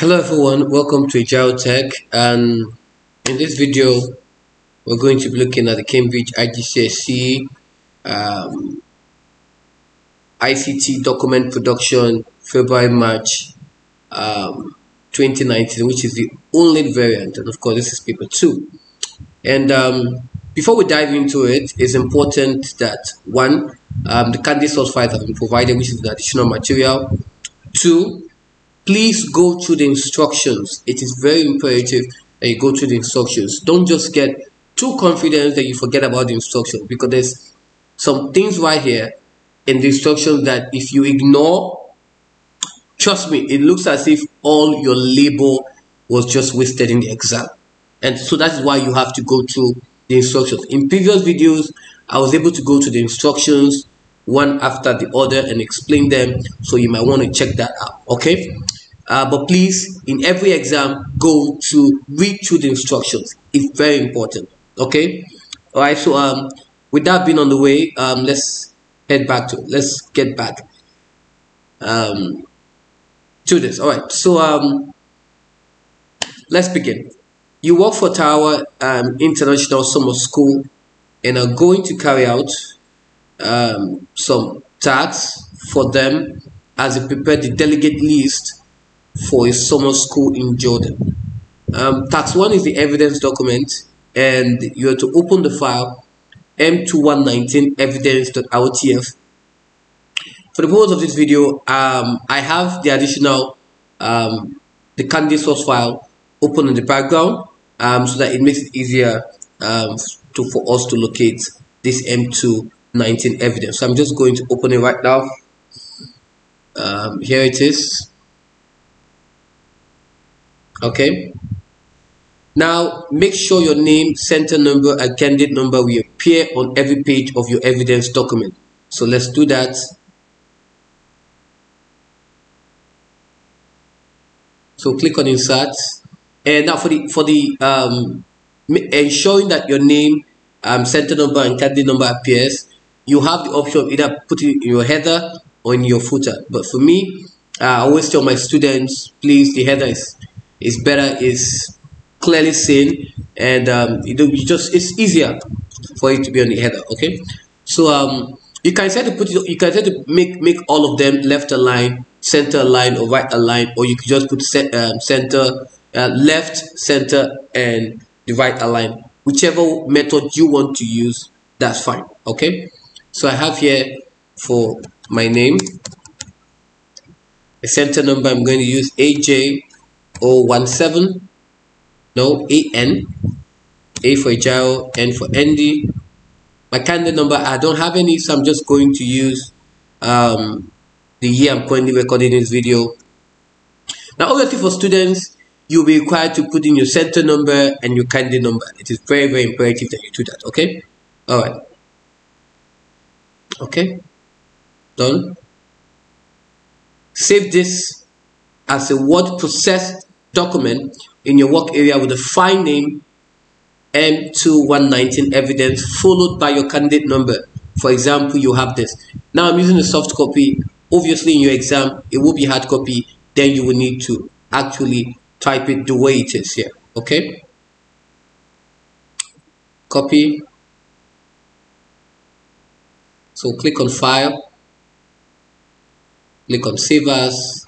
Hello everyone, welcome to Ajiro Tech. And in this video we're going to be looking at the Cambridge IGCSE um, ICT document production February March um, 2019 which is the only variant. And of course this is paper 2 and um, before we dive into it it's important that one um, the candidate source files have been provided which is the additional material. Two please go through the instructions. It is very imperative that you go through the instructions. Don't just get too confident that you forget about the instructions because there's some things right here in the instructions that if you ignore, trust me, it looks as if all your labor was just wasted in the exam. And so that's why you have to go through the instructions. In previous videos, I was able to go to the instructions one after the other and explain them. So you might want to check that out okay? Uh, but please in every exam go to read through the instructions. It's very important okay? All right so um with that being on the way um let's head back to let's get back um to this. All right so um let's begin. You work for tower um, international summer school and are going to carry out um, some tasks for them as they prepare the delegate list for a summer school in Jordan. Um, tax 1 is the evidence document and you have to open the file m2119 evidence.rtf. For the purpose of this video, um, I have the additional um, the candidate source file open in the background um, so that it makes it easier um, to, for us to locate this M2 19 evidence. So I'm just going to open it right now. Um, here it is. Okay. Now make sure your name, center number, and candidate number will appear on every page of your evidence document. So let's do that. So click on insert. And now for the for the um, ensuring that your name, um, center number, and candidate number appears, you have the option of either putting in your header or in your footer. But for me, uh, I always tell my students, please, the header is, is better, is clearly seen, and um, it just it's easier for it to be on the header. Okay, so um, you can set to put it, you can set to make make all of them left align, center align, or right align, or you can just put set, um, center, uh, left, center, and the right align. Whichever method you want to use, that's fine. Okay. So I have here for my name, a center number I'm going to use AJ017, no, AN, A for Ajiro, N for Andy. My candidate number, I don't have any, so I'm just going to use um, the year I'm currently recording this video. Now, obviously for students, you'll be required to put in your center number and your candidate number. It is very, very imperative that you do that, okay? All right okay? Done? Save this as a word processed document in your work area with a file name M2119 evidence followed by your candidate number. For example you have this. Now I'm using a soft copy. Obviously in your exam it will be hard copy. Then you will need to actually type it the way it is here. Okay? Copy so click on file, click on save as,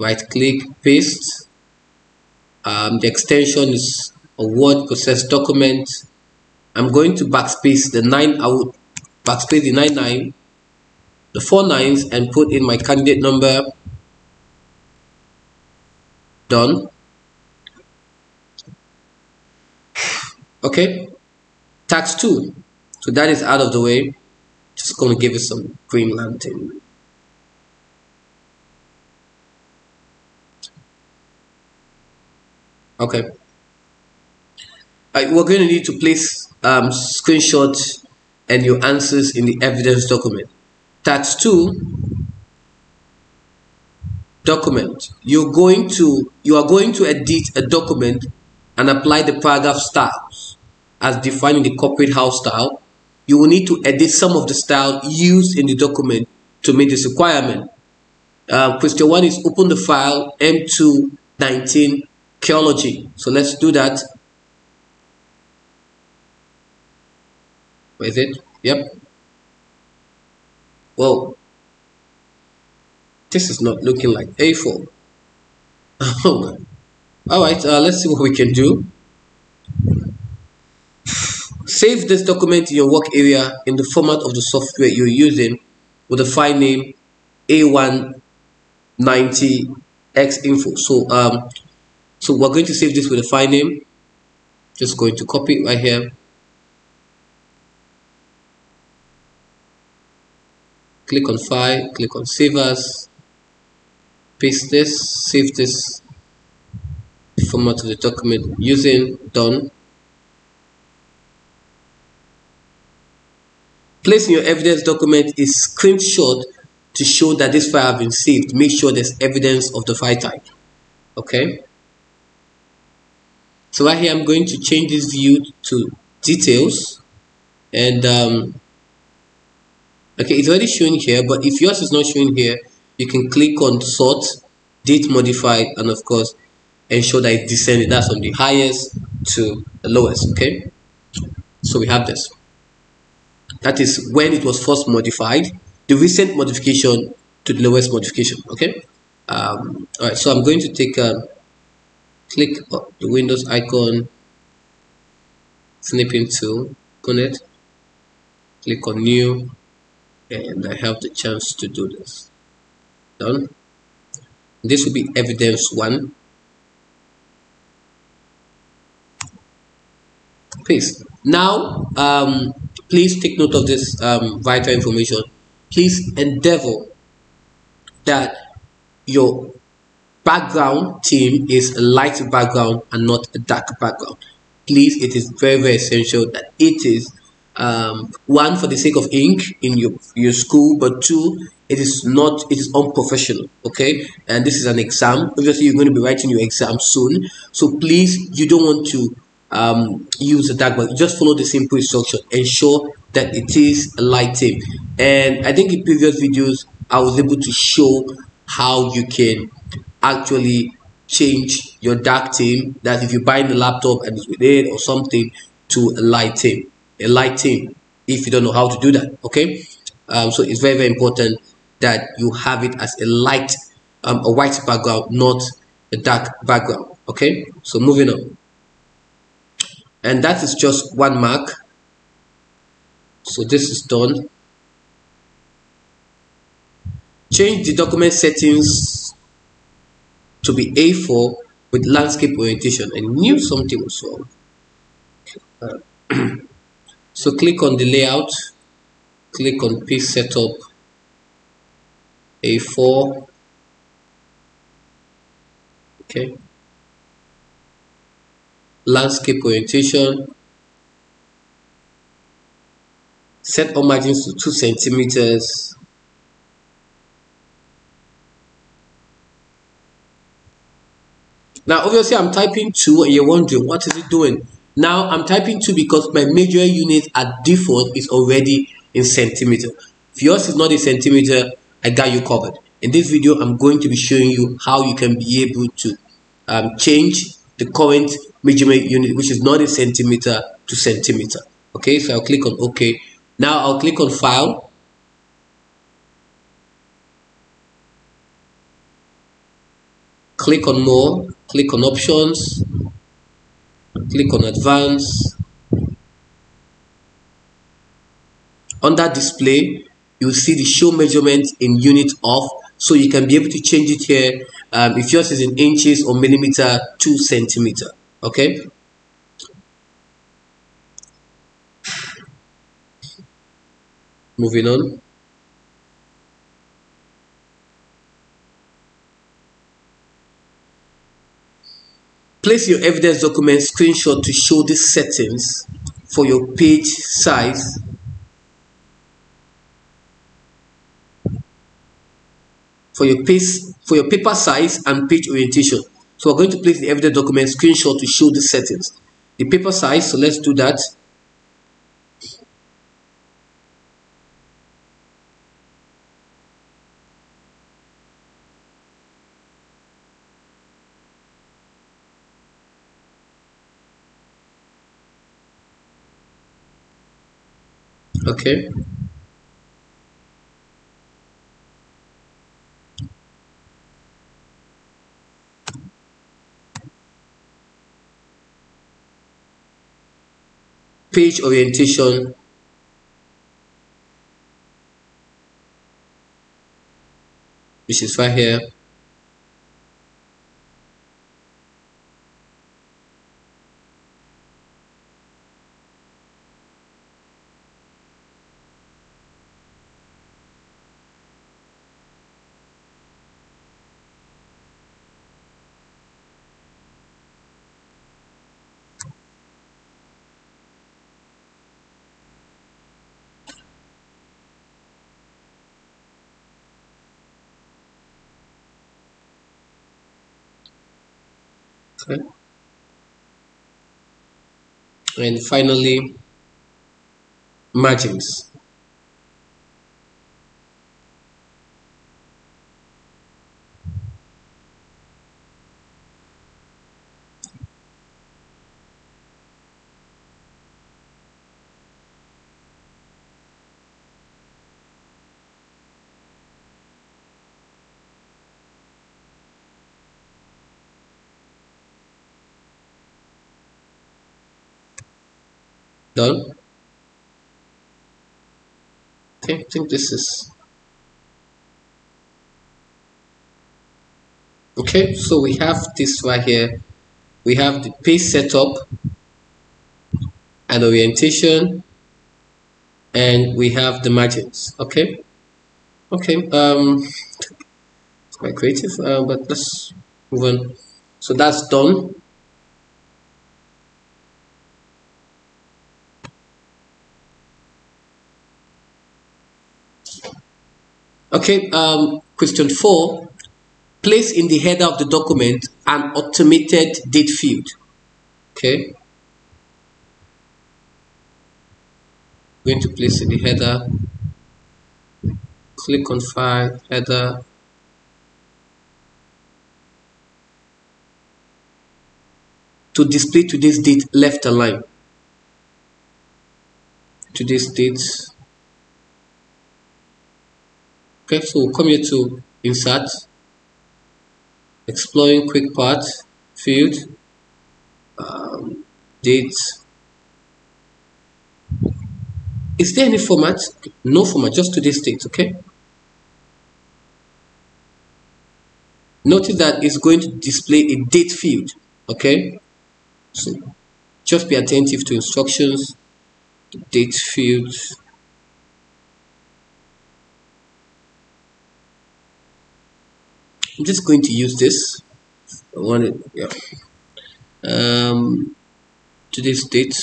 right click, paste. Um, the extension is a word process document. I'm going to backspace the nine, I would backspace the nine nine, the four nines and put in my candidate number. Done. Okay, tax two. So that is out of the way just going to give it some green lantern. Okay. Right, we're going to need to place um, screenshots and your answers in the evidence document. Tax 2 document. You're going to you are going to edit a document and apply the paragraph styles as defined in the corporate house style you will need to edit some of the style used in the document to meet this requirement. Uh, question one is open the file M2 19 Chaology. So let's do that. Where is it? Yep. Well, this is not looking like A4. Oh, all right. Uh, let's see what we can do. Save this document in your work area in the format of the software you're using with the file name A190xinfo. So, um, so we're going to save this with a file name. Just going to copy it right here. Click on file, click on save as, paste this, save this format of the document using done Placing your evidence document is screenshot to show that this file has been saved. Make sure there's evidence of the file type. Okay. So right here, I'm going to change this view to details. And um, okay, it's already showing here, but if yours is not showing here, you can click on sort, date modified, and of course, ensure that it's descending. That's from the highest to the lowest. Okay. So we have this that is when it was first modified the recent modification to the lowest modification okay? Um, all right so i'm going to take a click the windows icon snipping tool connect click on new and i have the chance to do this. Done. This will be evidence one. Paste. Now um, please take note of this um, vital information. Please endeavor that your background theme is a light background and not a dark background. Please, it is very, very essential that it is um, one for the sake of ink in your your school, but two, it is not it is unprofessional. Okay, and this is an exam. Obviously, you're going to be writing your exam soon, so please, you don't want to um, use a dark but just follow the simple instruction. Ensure that it is a light theme and i think in previous videos i was able to show how you can actually change your dark theme. That if you buy the laptop and it's with it or something to a light theme. A light theme if you don't know how to do that okay? Um, so it's very very important that you have it as a light um, a white background not a dark background okay? So moving on and that is just one mark. So this is done. Change the document settings to be A4 with landscape orientation I knew something was wrong. So click on the layout click on page setup A4 okay landscape orientation, set all margins to 2 centimeters, Now, obviously, I'm typing 2 and you're wondering, what is it doing? Now, I'm typing 2 because my major unit at default is already in centimeter. If yours is not in centimeter, I got you covered. In this video, I'm going to be showing you how you can be able to um, change the current measurement unit which is not a centimeter to centimeter. Okay so I'll click on OK. Now I'll click on file. Click on more. Click on options. Click on advanced under display you'll see the show measurement in unit of. So you can be able to change it here. Um, if yours is in inches or millimeter to centimeter okay. Moving on. Place your evidence document screenshot to show the settings for your page size. For your page for your paper size and page orientation. So we're going to place the evidence document screenshot to show the settings. The paper size, so let's do that. Okay. Page orientation. Which is right here okay and finally margins done okay I think this is okay so we have this right here. We have the page setup and orientation and we have the margins. Okay? Okay um it's quite creative uh, but let's move on. So that's done Okay, um, question four. Place in the header of the document an automated date field. Okay. Going to place in the header. Click on file, header. To display today's date left align. Today's date okay so we'll come here to insert exploring quick parts field um, date is there any format? No format just today's date okay? Notice that it's going to display a date field okay? So just be attentive to instructions date field I'm just going to use this. I want it yeah. Um today's date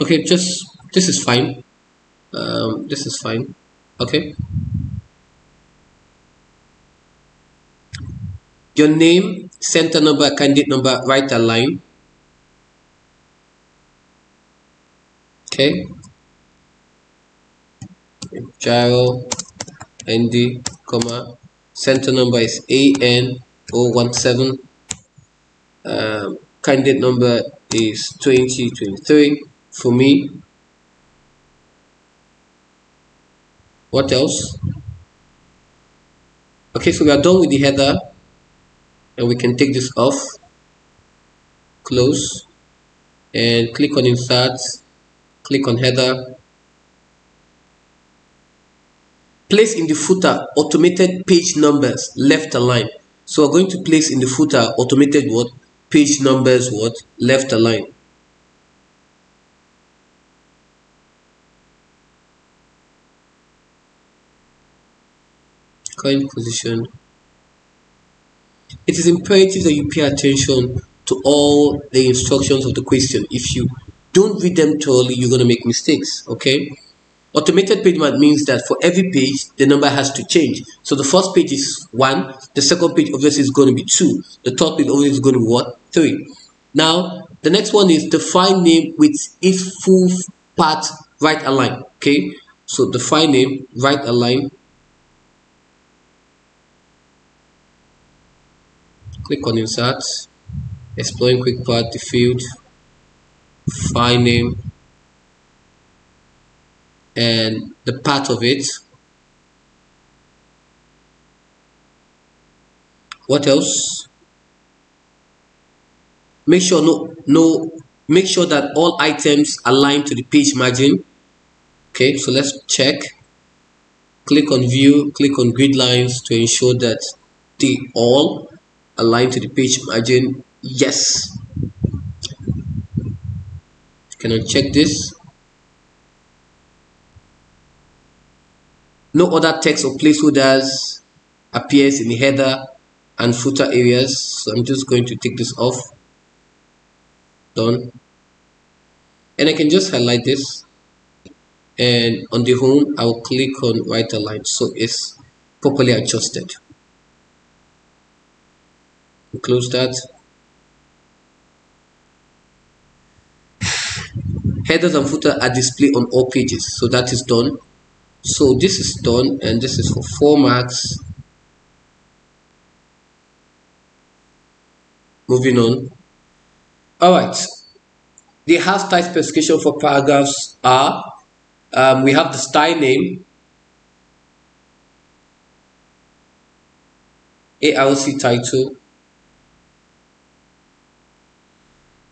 okay just this is fine. Um this is fine. Okay. Your name center number candidate number right align. Okay. Gyro nd comma center number is AN017 um, candidate number is 2023 for me. What else? Okay so we are done with the header and we can take this off. Close. And click on insert. Click on header place in the footer automated page numbers left align. So we're going to place in the footer automated what? Page numbers what? Left align. Current position. It is imperative that you pay attention to all the instructions of the question. If you don't read them thoroughly you're going to make mistakes okay Automated page means that for every page, the number has to change. So the first page is 1, the second page obviously is going to be 2, the third page obviously is going to be what? 3. Now, the next one is the file name with its full path right align. Okay, so the file name right align. Click on insert, exploring quick part, the field, file name, and the part of it. What else? Make sure no no make sure that all items align to the page margin. Okay so let's check. Click on view click on grid lines to ensure that they all align to the page margin. Yes. Can I check this no other text or placeholders appears in the header and footer areas. So I'm just going to take this off. Done. And I can just highlight this. And on the home I'll click on right align so it's properly adjusted. Close that. Headers and footer are displayed on all pages. So that is done so this is done and this is for four marks. Moving on. All right the house type specification for paragraphs are um, we have the style name ARC title.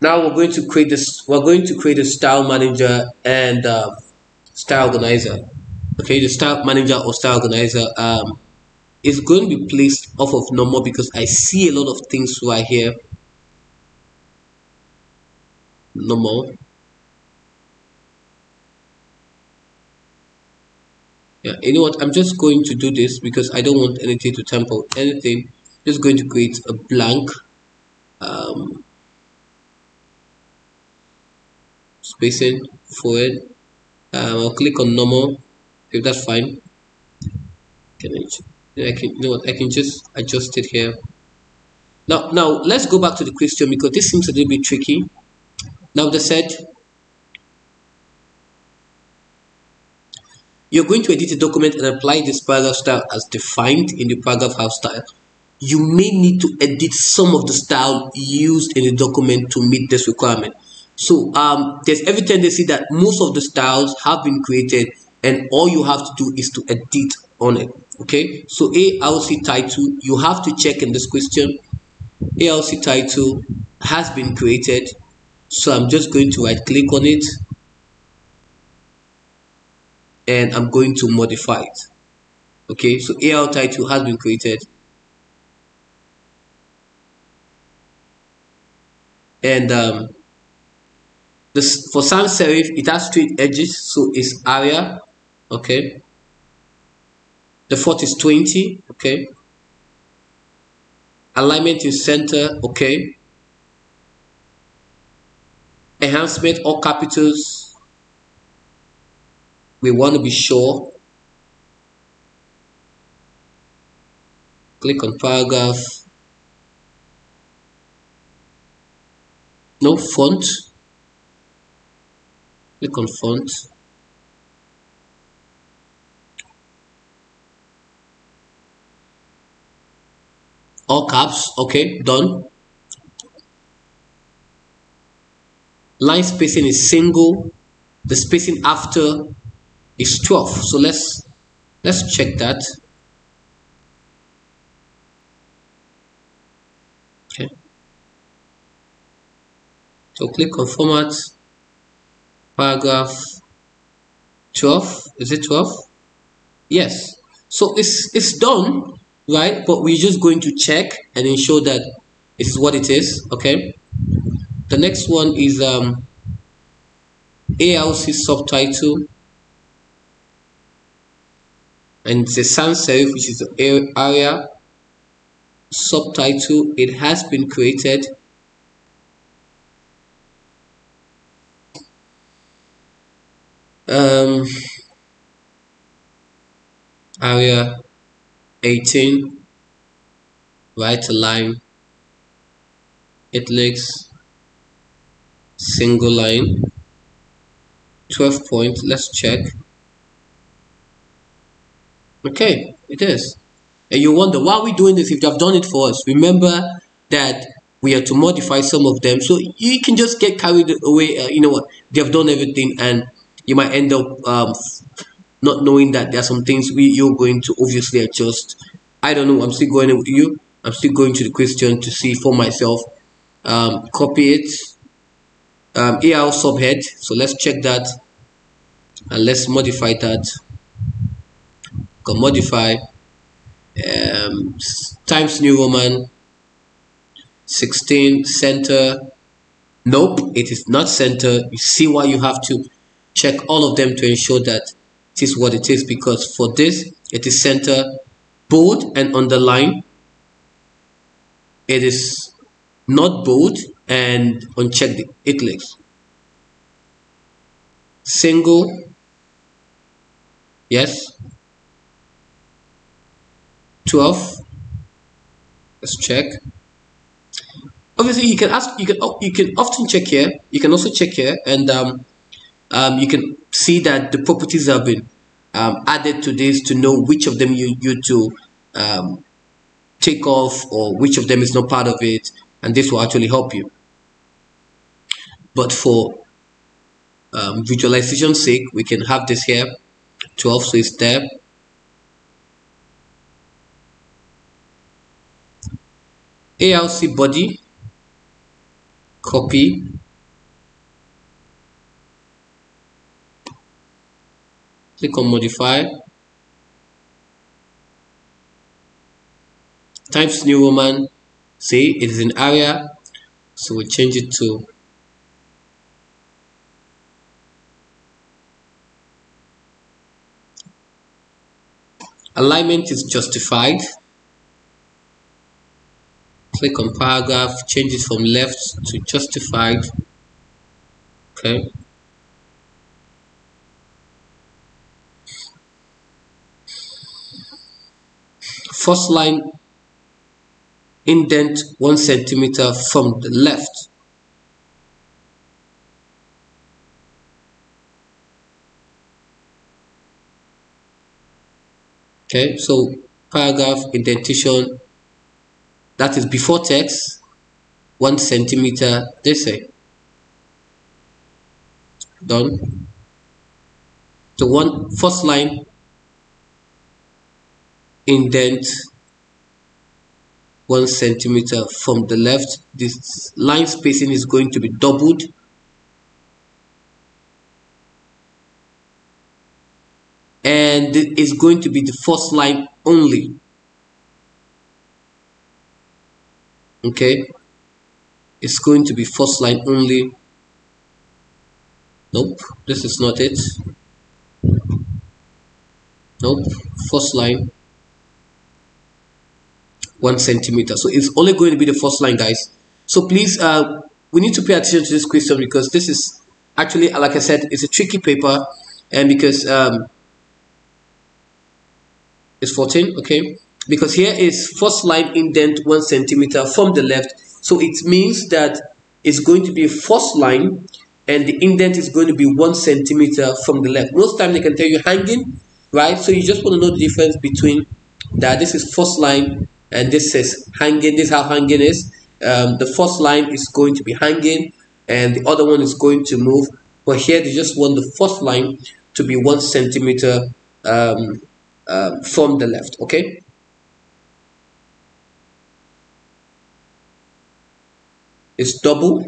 Now we're going to create this we're going to create a style manager and uh, style organizer okay the style manager or style organizer um, is going to be placed off of normal because I see a lot of things right here. Normal. Yeah you know what? I'm just going to do this because I don't want anything to with anything. Just going to create a blank um, spacing for it. Um, I'll click on normal if that's fine can I, I can you know what I can just adjust it here now now let's go back to the question because this seems a little bit tricky now they said you're going to edit a document and apply this paragraph style as defined in the paragraph style. You may need to edit some of the style used in the document to meet this requirement. So um, there's every tendency that most of the styles have been created and all you have to do is to edit on it. Okay, so ARC title, you have to check in this question. ARC title has been created. So I'm just going to right click on it. And I'm going to modify it okay? So AR title has been created. And um, this for sans serif it has straight edges. So it's Arial okay. The font is 20 okay. Alignment in center okay. Enhancement all capitals. We want to be sure. Click on paragraph. No font. Click on font all caps. Okay done. Line spacing is single. The spacing after is 12 so let's let's check that. Okay. So click on format. Paragraph 12 is it 12 yes. So it's it's done right? But we're just going to check and ensure that it is what it is okay? The next one is um, ARC subtitle. And the sans serif which is the area subtitle. It has been created um, Arial 18 right line italics single line 12 point let's check. Okay it is. And you wonder why are we doing this if they have done it for us? Remember that we have to modify some of them. So you can just get carried away uh, you know what? They have done everything and you might end up um, not knowing that there are some things we you're going to obviously adjust. I don't know. I'm still going with you. I'm still going to the question to see for myself. Um, copy it. Um, al subhead. So let's check that and let's modify that. Can modify. Um, times new roman. 16 center. Nope it is not center. You see why you have to check all of them to ensure that it is what it is because for this it is center bold and underline it is not bold and uncheck the italics single yes. 12 let's check. Obviously you can ask you can you can often check here you can also check here and um, um, you can see that the properties have been um, added to this to know which of them you, you to um, take off or which of them is not part of it and this will actually help you. But for um, visualization sake we can have this here. 12 so it's there. ALC body. Copy click on modify. Times New Roman see it is in Arial. So we change it to alignment is justified. Click on paragraph change it from left to justified. Okay first line indent one centimeter from the left. Okay so paragraph indentation that is before text one centimeter they say. Done. The one first line indent one centimeter from the left. This line spacing is going to be doubled. And it is going to be the first line only. Okay? It's going to be first line only. Nope this is not it. Nope first line one centimeter. So it's only going to be the first line guys. So please uh we need to pay attention to this question because this is actually like i said it's a tricky paper and because um it's 14 okay? Because here is first line indent one centimeter from the left. So it means that it's going to be first line and the indent is going to be one centimeter from the left. Most time they can tell you hanging right? So you just want to know the difference between that this is first line and this is hanging this is how hanging is. Um, the first line is going to be hanging and the other one is going to move. But here they just want the first line to be one centimeter um, um, from the left okay? It's double.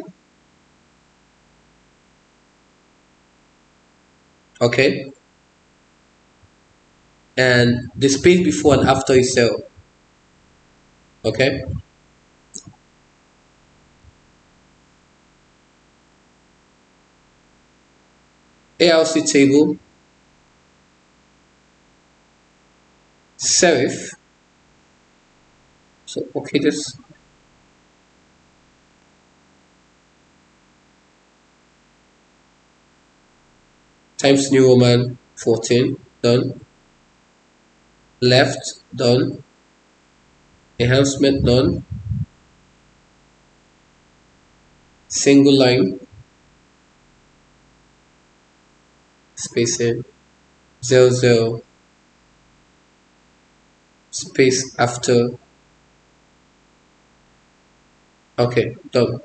Okay? And the space before and after is zero okay. ALC table. Serif. So okay this. Times new roman 14 done. Left done enhancement done. Single line. Spacing 0 0 space after. Okay done.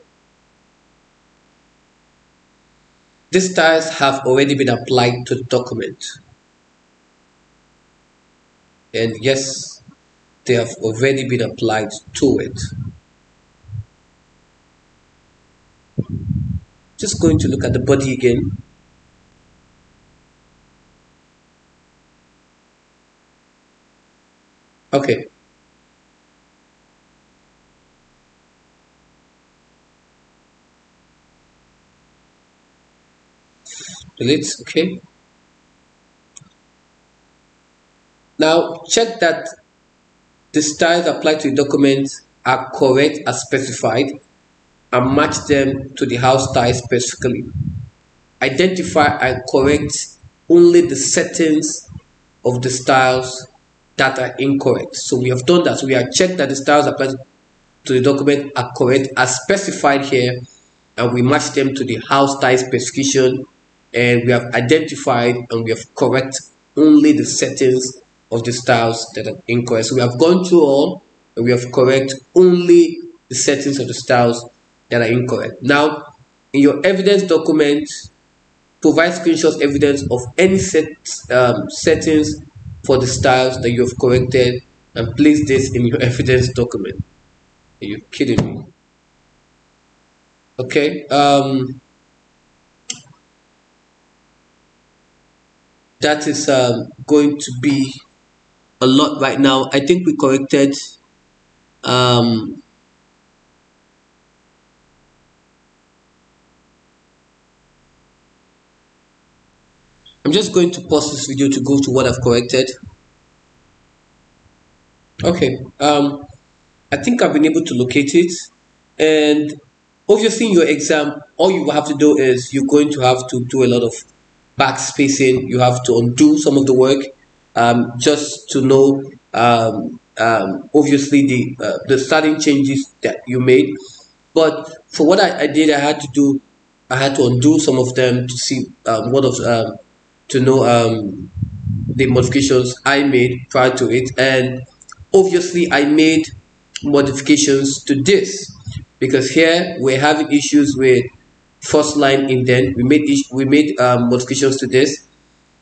These styles have already been applied to the document. And yes, they have already been applied to it. Just going to look at the body again. Okay. Delete, okay. Now check that the styles applied to the document are correct as specified and match them to the house style specifically. Identify and correct only the settings of the styles that are incorrect. So we have done that. We have checked that the styles applied to the document are correct as specified here and we match them to the house style specification and we have identified and we have correct only the settings of the styles that are incorrect. So we have gone through all and we have correct only the settings of the styles that are incorrect. Now, in your evidence document, provide screenshots evidence of any set um, settings for the styles that you have corrected and place this in your evidence document. Are you kidding me? Okay. Um, that is um, going to be a lot right now. I think we corrected um, I'm just going to pause this video to go to what I've corrected. Okay, um, I think I've been able to locate it. And obviously in your exam, all you have to do is you're going to have to do a lot of backspacing. You have to undo some of the work um, just to know um, um, obviously the uh, the starting changes that you made. But for what I, I, did, I had to do, I had to undo some of them to see um, what of um, to know um, the modifications I made prior to it. And obviously I made modifications to this because here we're having issues with first line indent. We made we made modifications to this,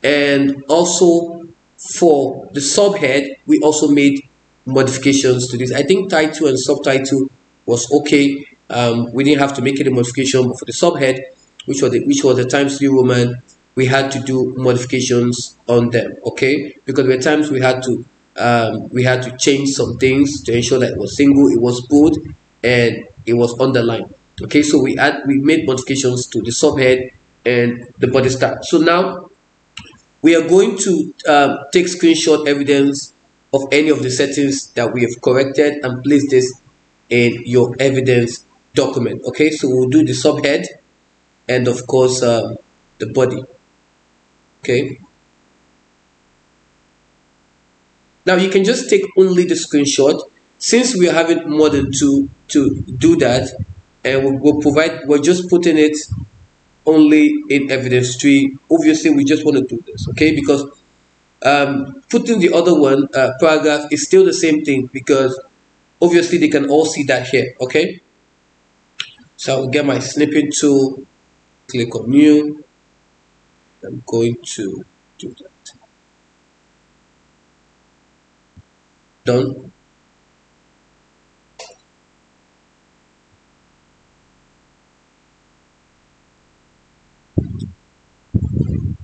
and also for the subhead we also made modifications to this. I think title and subtitle was okay. Um, we didn't have to make any modification, but for the subhead, which was the, which was the Times New Roman we had to do modifications on them okay because there were times we had to um, we had to change some things to ensure that it was single it was bold and it was underlined okay so we add we made modifications to the subhead and the body style so now we are going to um, take screenshot evidence of any of the settings that we have corrected and place this in your evidence document okay? So we'll do the subhead and of course um, the body okay? Now you can just take only the screenshot. Since we're having more than two to do that and we'll, we'll provide we're just putting it only in evidence tree obviously we just want to do this okay because um, putting the other one uh, paragraph is still the same thing because obviously they can all see that here okay so I'll get my snipping tool click on new I'm going to do that. Done.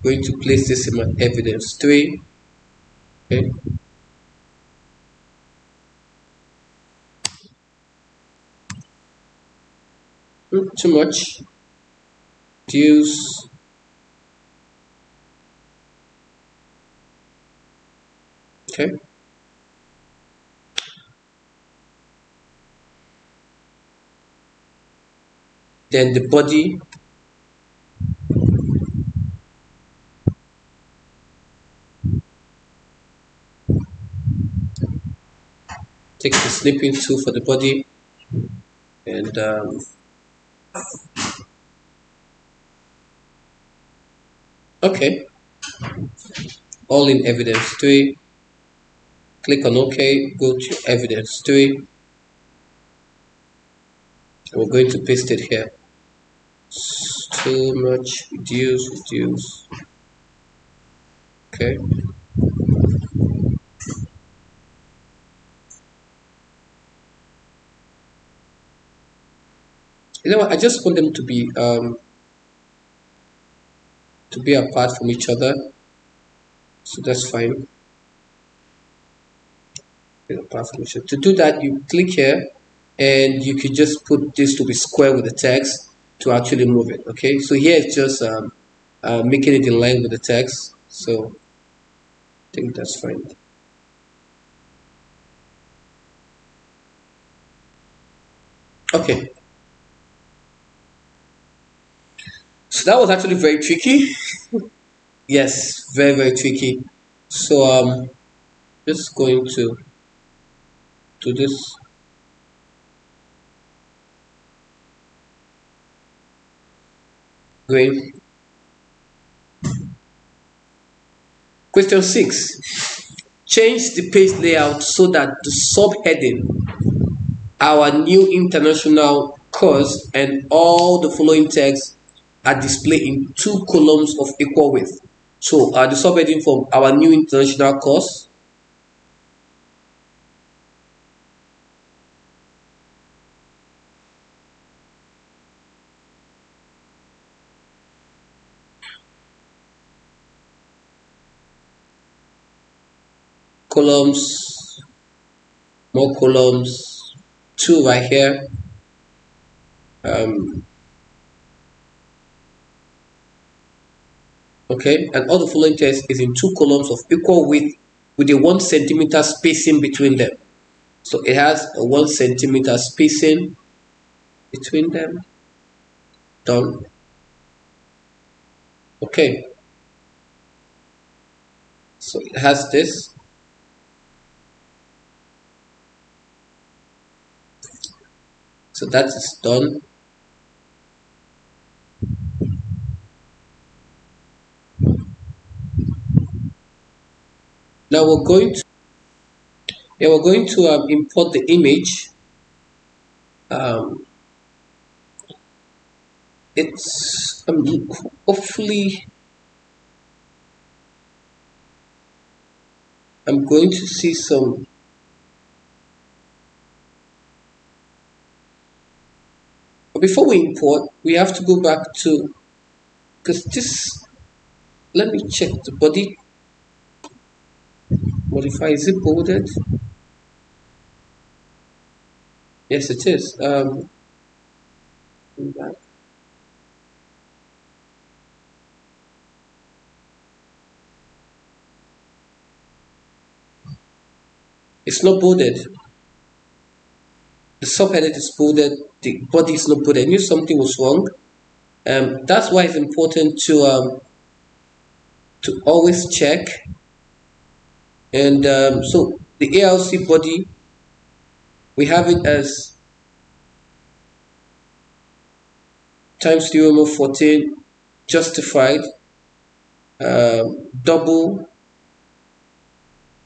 Going to place this in my evidence. 3 okay. Not too much. Use okay. Then the body take the snipping tool for the body. And um, okay. All in evidence 3 click on OK, go to evidence 3 and we're going to paste it here. too much reduce reduce. Okay you know I just want them to be um to be apart from each other. So that's fine. Apart from each other. to do that you click here and you can just put this to be square with the text to actually move it okay? So here it's just um, uh, making it in line with the text. So I think that's fine. Okay so that was actually very tricky yes very very tricky so um just going to do this Great. Question 6. Change the page layout so that the subheading, our new international course, and all the following text are displayed in two columns of equal width. So uh, the subheading from our new international course columns more columns two right here um, okay? And all the following text is in two columns of equal width with a one centimeter spacing between them. So it has a one centimeter spacing between them. Done. Okay. So it has this. So that is done now we're going to yeah we're going to um, import the image. Um, it's um, hopefully I'm going to see some But before we import, we have to go back to, because this, let me check the body, modify, is it bolded? Yes, it is. Um, It's not bolded the subheaded is bolded, the body is not bolded. I knew something was wrong. Um, that's why it's important to um, to always check. And um, so the ALC body, we have it as times the 14 justified um, double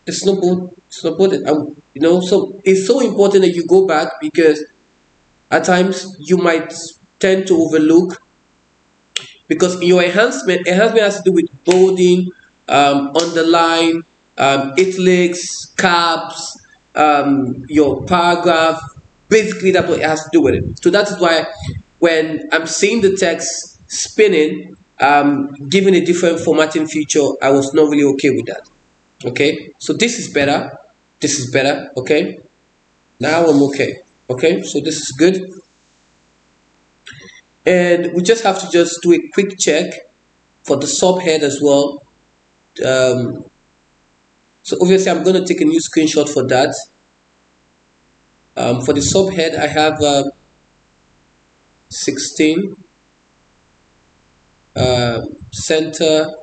it's not both it's not both um, you know so it's so important that you go back because at times you might tend to overlook because your enhancement enhancement has to do with bolding um, underline um, italics caps um, your paragraph basically that's what it has to do with it. So that is why when i'm seeing the text spinning um, given a different formatting feature i was not really okay with that. Okay? So this is better. This is better. Okay? Now I'm okay. Okay? So this is good. And we just have to just do a quick check for the subhead as well. Um, so obviously I'm going to take a new screenshot for that. Um, for the subhead I have uh, 16 uh, center.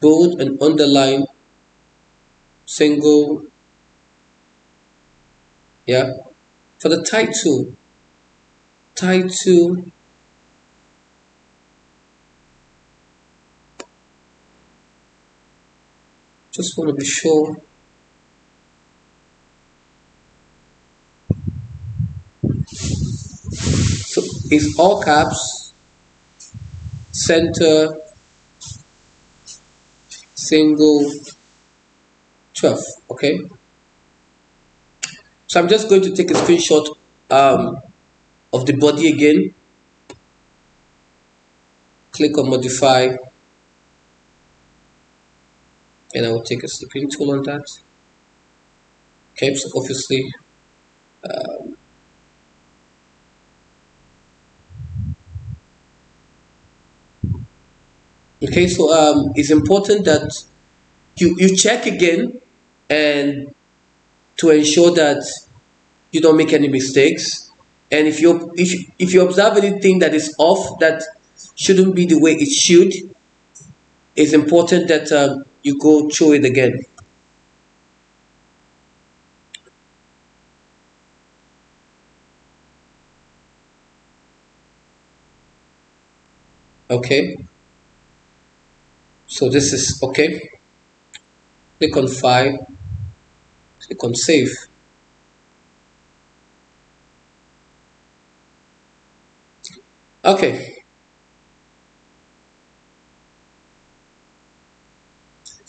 Bold and underline. Single. Yeah. For the title. Title just want to be sure is all caps, center, single, 12, okay? So I'm just going to take a screenshot um, of the body again. Click on modify and I will take a snipping tool on that. Okay, so obviously um, okay so um, it's important that you you check again and to ensure that you don't make any mistakes and if you if, if you observe anything that is off that shouldn't be the way it should it's important that um, you go through it again. Okay? So this is okay? Click on file. Click on save. Okay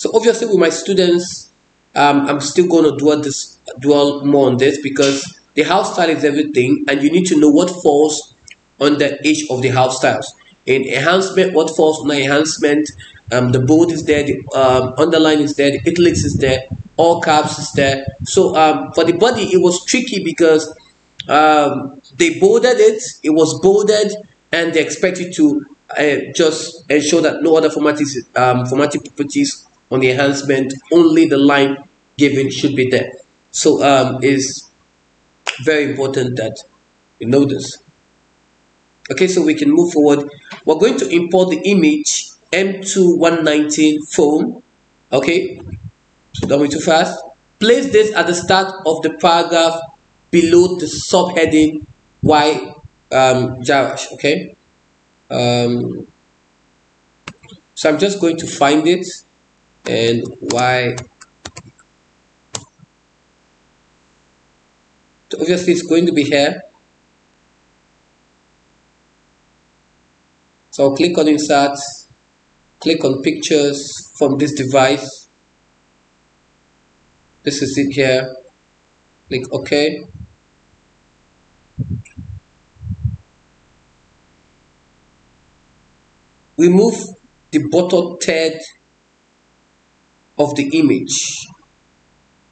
so obviously with my students um, I'm still going to dwell this dwell more on this because the house style is everything and you need to know what falls under each of the house styles in enhancement what falls under enhancement um, the bold is there the um, underline is there the italics is there all caps is there. So um, for the body it was tricky because um, they bolded it it was bolded and they expect you to uh, just ensure that no other formatting um, formatting properties on the enhancement only the line given should be there. So um, it's very important that you know this. Okay so we can move forward. We're going to import the image m2119 phone. Okay so don't be too fast. Place this at the start of the paragraph below the subheading why um Jerash, okay? Um so i'm just going to find it and why so obviously it's going to be here So click on insert, click on pictures from this device. This is it here. Click OK. Remove the bottom third of the image.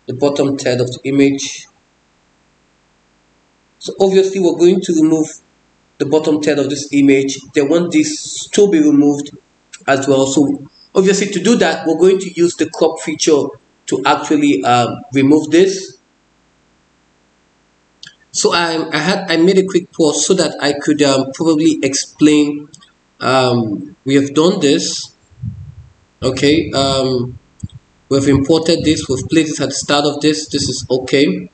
The bottom third of the image. So obviously we're going to remove the bottom third of this image they want this to be removed as well so obviously to do that we're going to use the crop feature to actually um, remove this so I, I had I made a quick pause so that I could um, probably explain um, we have done this okay um, we've imported this we've placed it at the start of this this is okay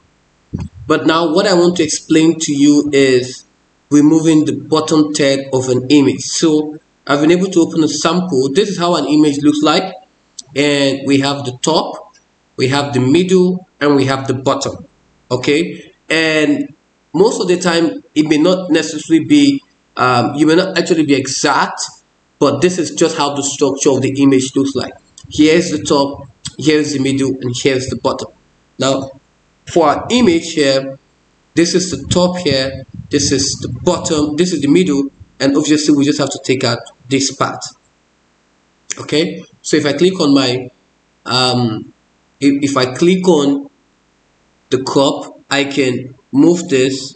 but now what I want to explain to you is removing the bottom third of an image. So I've been able to open a sample. This is how an image looks like. And we have the top, we have the middle, and we have the bottom. Okay. And most of the time, it may not necessarily be, um, you may not actually be exact, but this is just how the structure of the image looks like. Here's the top, here's the middle, and here's the bottom. Now, for our image here, this is the top here this is the bottom this is the middle and obviously we just have to take out this part. Okay? So if I click on my um, if, if I click on the crop I can move this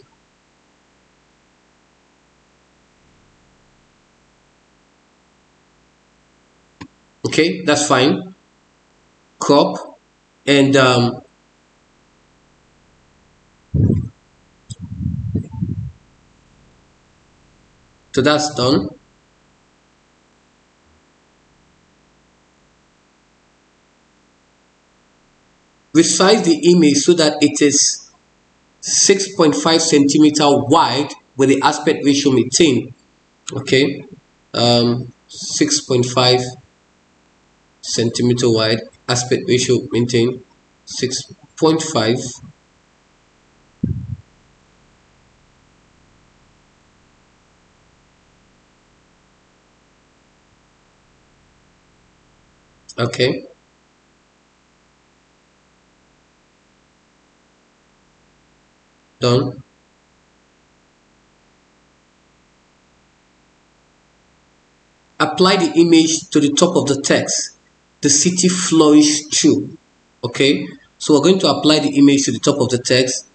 okay that's fine crop and um, So that's done. Resize the image so that it is 6.5 centimeter wide with the aspect ratio maintained. Okay, um, 6.5 centimeter wide, aspect ratio maintain 6.5 okay. Done. Apply the image to the top of the text the city flourished too. okay so we're going to apply the image to the top of the text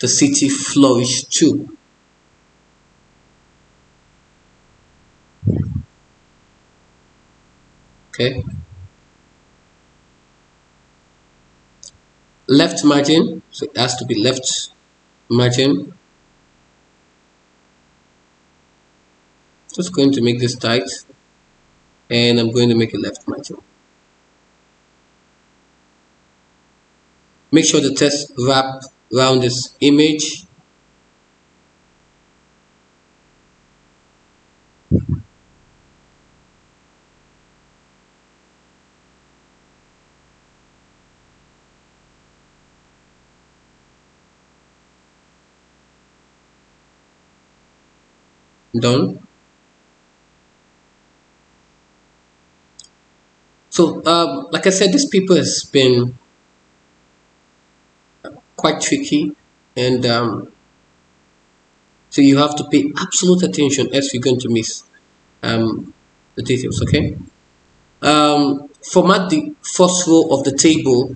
the city flourished too. okay left margin so it has to be left margin just going to make this tight and I'm going to make a left margin make sure the text wrap around this image. Done. So um, like I said this paper has been quite tricky. And um, so you have to pay absolute attention as you're going to miss um, the details okay? Um, format the first row of the table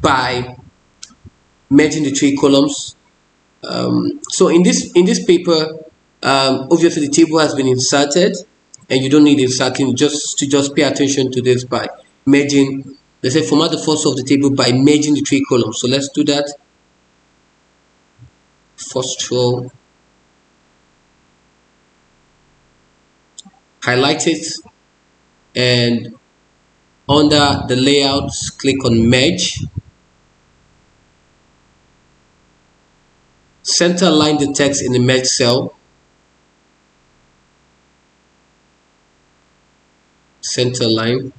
by merging the three columns. Um, so in this in this paper um, obviously the table has been inserted and you don't need inserting just to just pay attention to this by merging they say format the first of the table by merging the three columns. So let's do that first row. Highlight it. And under the layouts click on merge. Center align the text in the merge cell. Center line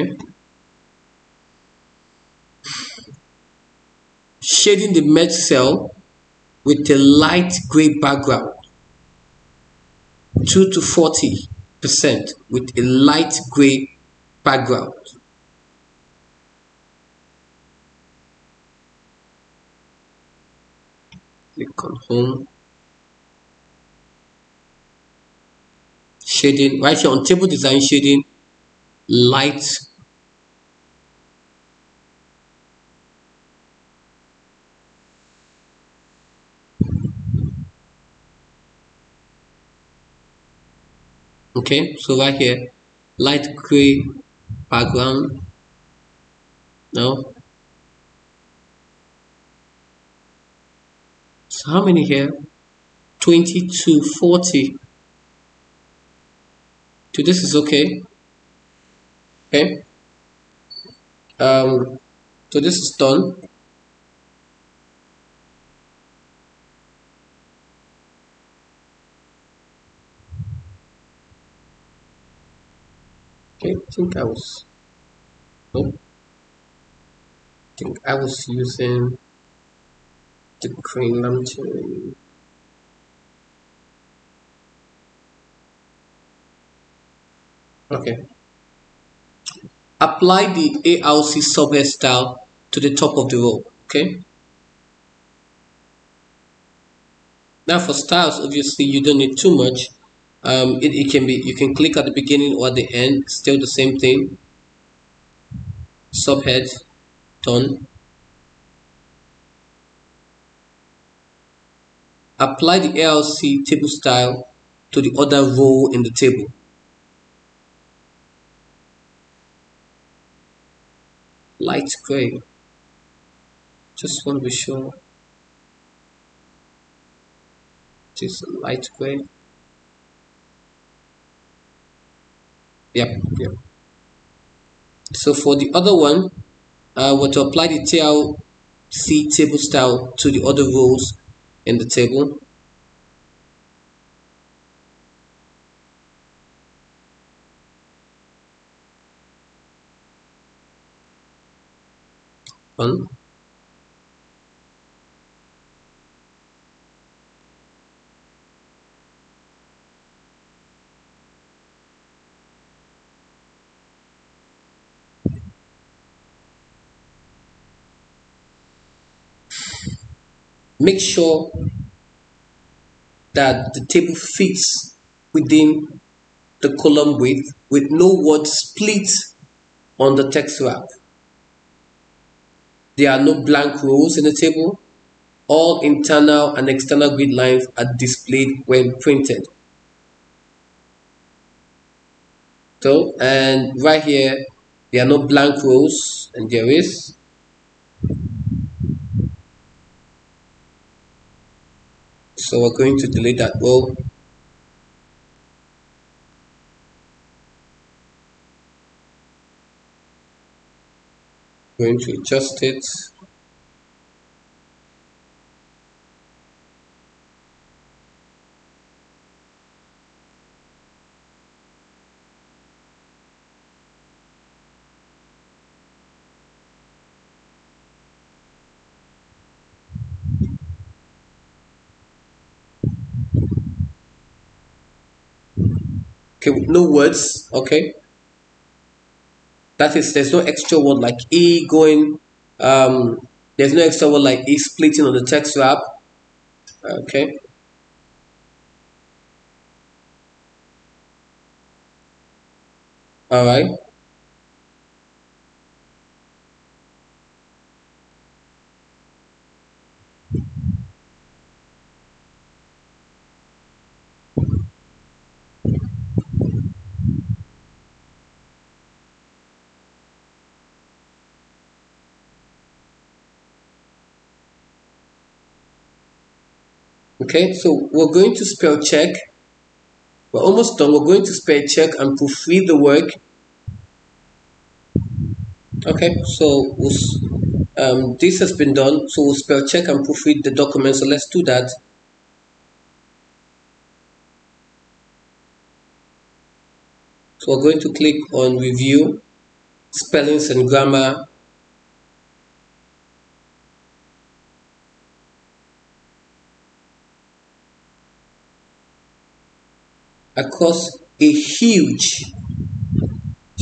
okay. Shading the merge cell with a light gray background. 2 to 40 percent with a light gray background. Click on home. Shading. Right here on table design shading light okay so right here light gray background no So how many here? 20 to 40. So this is okay. Okay. Um, so this is done. Okay, I think I was, I think I was using the green lantern okay apply the ALC subhead style to the top of the row okay? Now for styles obviously you don't need too much. Um, it, it can be you can click at the beginning or the end still the same thing. Subhead done. Apply the ALC table style to the other row in the table. Light gray. Just want to be sure. Just light gray. Yep, yep. So for the other one, uh, we're to apply the TLC table style to the other rows in the table make sure that the table fits within the column width with no word split on the text wrap. There are no blank rows in the table. All internal and external grid lines are displayed when printed. So, and right here, there are no blank rows, and there is. So we're going to delete that row going to adjust it. Okay no words. Okay that is, there's no extra word like E going, um, there's no extra word like E splitting on the text wrap. Okay. All right. Okay so we're going to spell check. We're almost done. We're going to spell check and proofread the work. Okay so we'll, um, this has been done. So we'll spell check and proofread the document so let's do that. So we're going to click on review spellings and grammar across a huge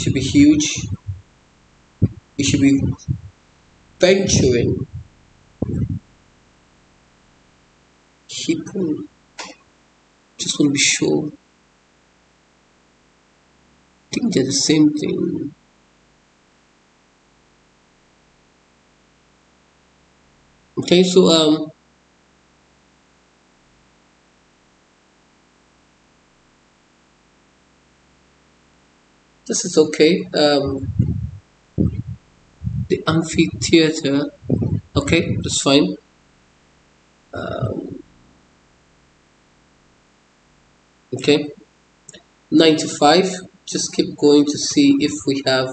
should be huge. It should be venturing. People just want to be sure. I think they're the same thing. Okay so um this is okay. Um, the amphitheater okay that's fine. Um, okay. 95 just keep going to see if we have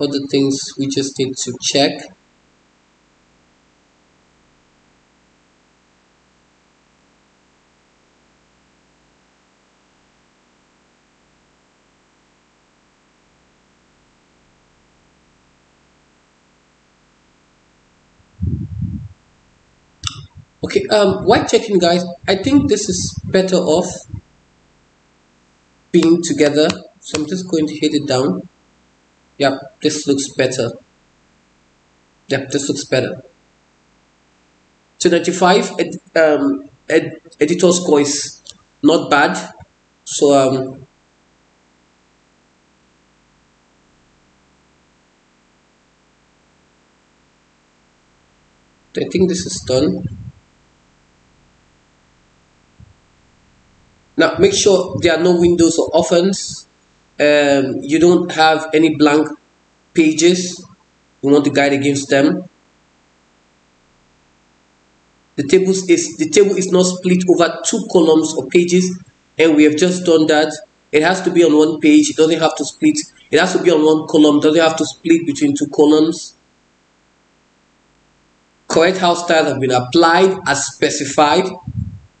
other things we just need to check Okay, um, while checking guys, I think this is better off being together. So I'm just going to hit it down. Yep, this looks better. Yep, this looks better. So 95 ed, um, ed, editor score is not bad. So um, I think this is done. Now make sure there are no widows or orphans. Um, you don't have any blank pages. You want to guide against them. The tables is the table is not split over two columns or pages, and we have just done that. It has to be on one page. It doesn't have to split. It has to be on one column. It doesn't have to split between two columns. Correct house styles have been applied as specified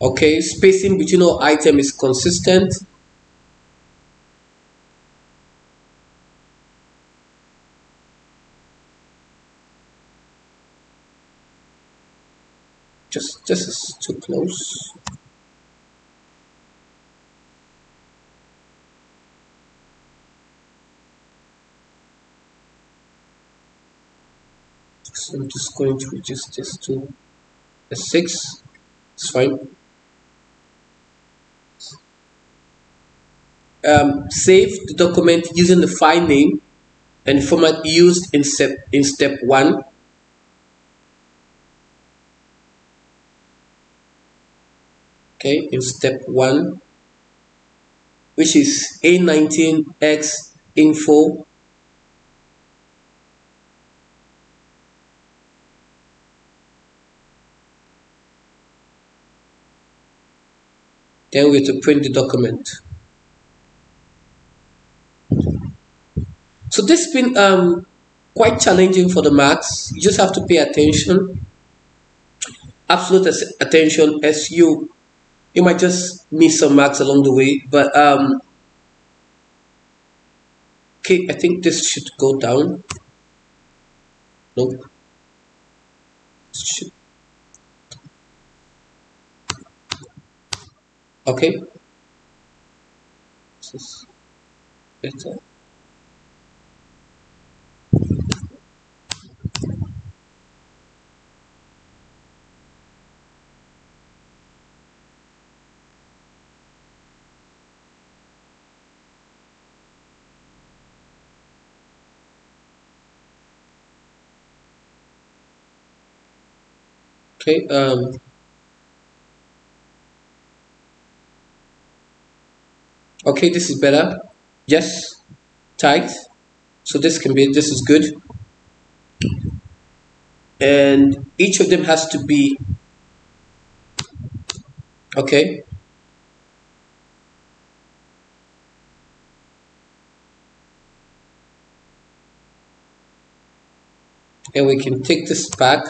okay spacing between all item is consistent. Just this is too close. So I'm just going to reduce this to S6 it's fine um, save the document using the file name and format used in step in step 1 okay in step 1 which is a19x info. Then we have to print the document so this has been um, quite challenging for the marks. You just have to pay attention absolute attention as you you might just miss some marks along the way. But um okay I think this should go down. Nope okay. This is better okay um okay this is better. Yes tight. So this can be this is good. And each of them has to be okay. And we can take this back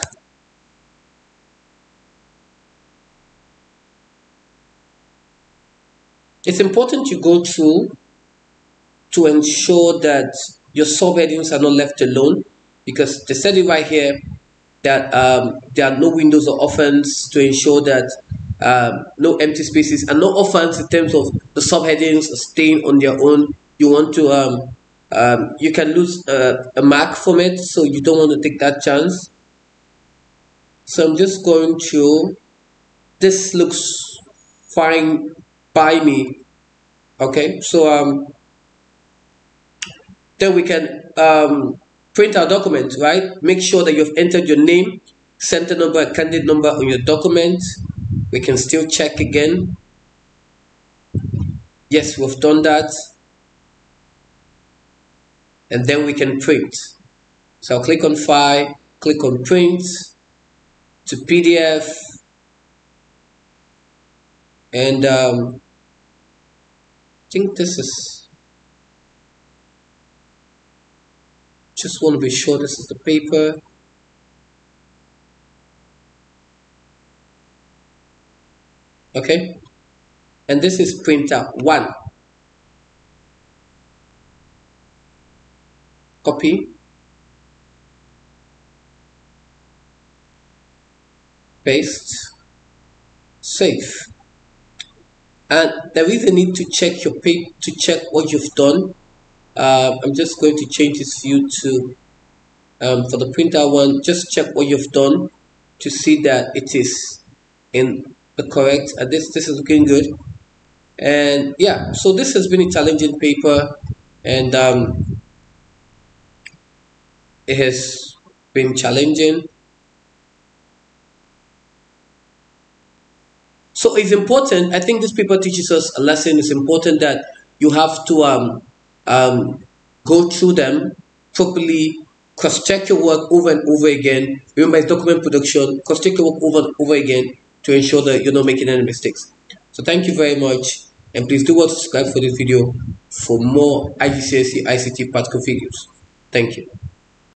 It's important you go through to ensure that your subheadings are not left alone because they said it right here that um, there are no widows or orphans to ensure that um, no empty spaces and no orphans in terms of the subheadings staying on their own. You want to, um, um, you can lose uh, a mark from it, so you don't want to take that chance. So I'm just going to, this looks fine by me. Okay so um then we can um, print our document right? Make sure that you've entered your name center number and candidate number on your document. We can still check again. Yes we've done that. And then we can print. So I'll click on file click on print to PDF and um, think this is just want to be sure this is the paper. Okay? And this is printer one. Copy. Paste. Save and there is a need to check your page to check what you've done. Uh, I'm just going to change this view to um, for the printer one just check what you've done to see that it is in the correct and this this is looking good. And yeah so this has been a challenging paper and um, it has been challenging So it's important. I think this paper teaches us a lesson. It's important that you have to um, um, go through them properly, cross-check your work over and over again. Remember, it's document production. Cross-check your work over and over again to ensure that you're not making any mistakes. So thank you very much. And please do subscribe for this video for more IGCSE ICT practical videos. Thank you.